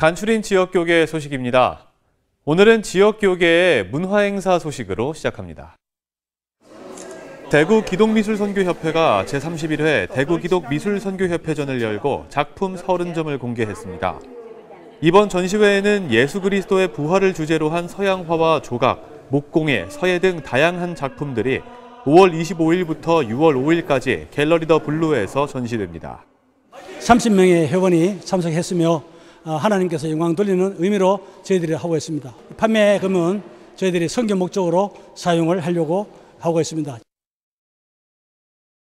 간추린 지역교계 소식입니다. 오늘은 지역교계의 문화행사 소식으로 시작합니다. 대구 기독미술선교협회가 제31회 대구 기독미술선교협회전을 열고 작품 30점을 공개했습니다. 이번 전시회에는 예수 그리스도의 부활을 주제로 한 서양화와 조각, 목공예, 서예 등 다양한 작품들이 5월 25일부터 6월 5일까지 갤러리 더 블루에서 전시됩니다. 30명의 회원이 참석했으며 어, 하나님께서 영광 돌리는 의미로 저희들이 하고 있습니다. 판매금은 저희들이 선교 목적으로 사용을 하려고 하고 있습니다.